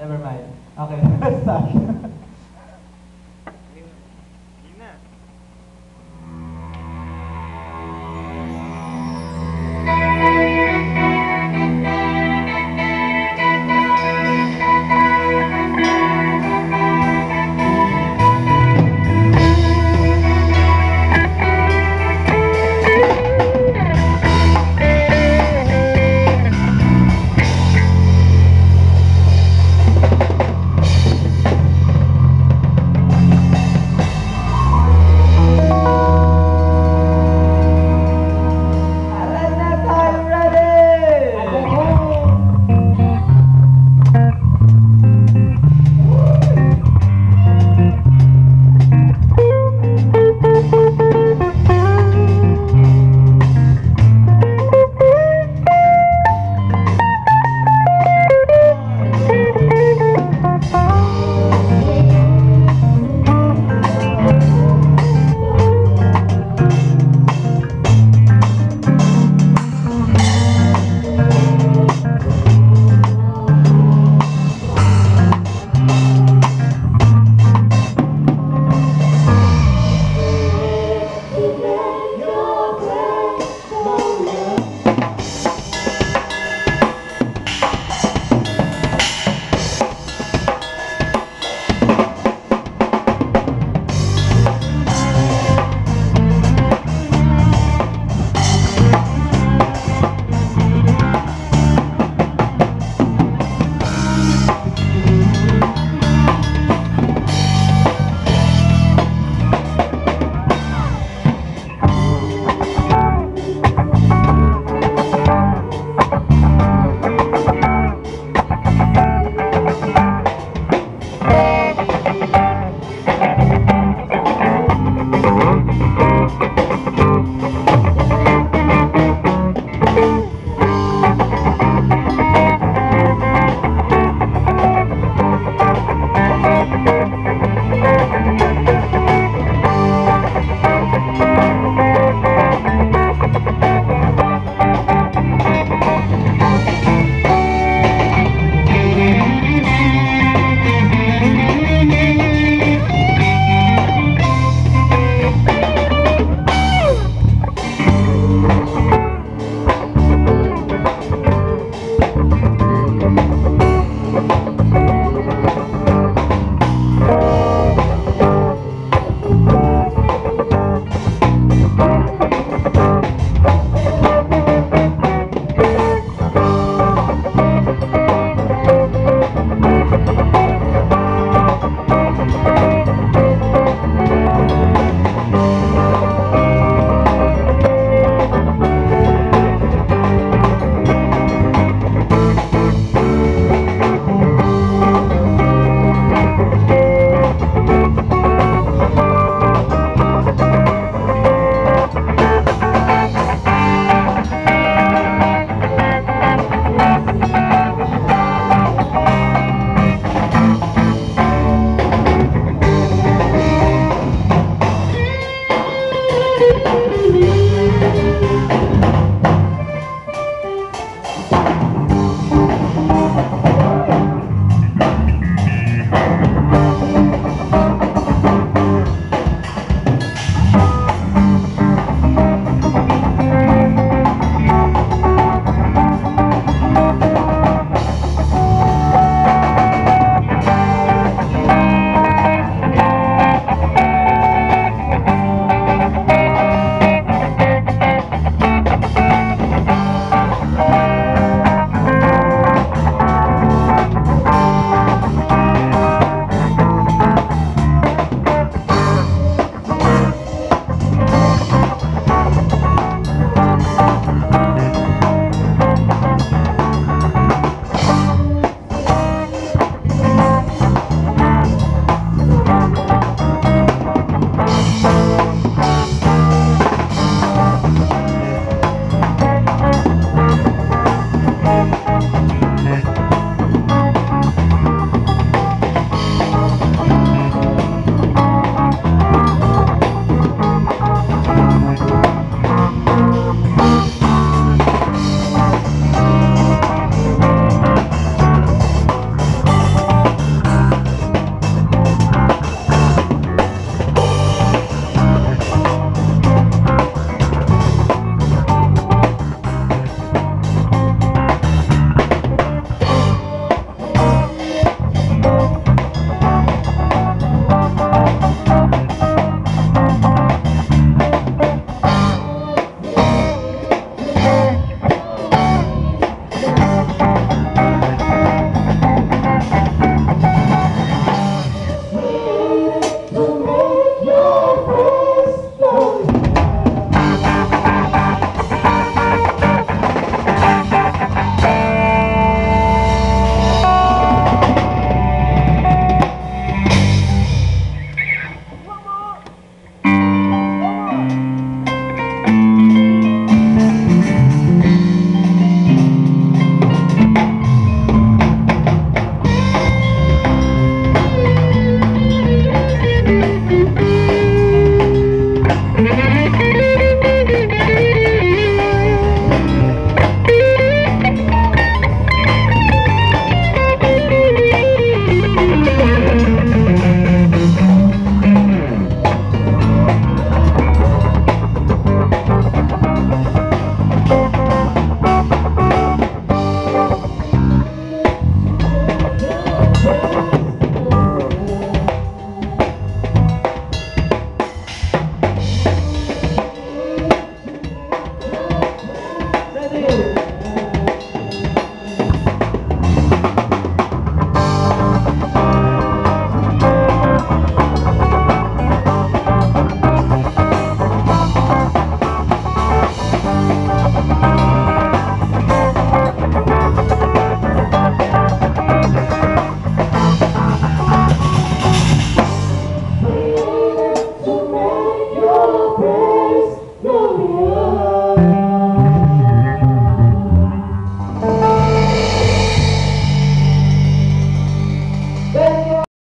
never mind. Okay, start.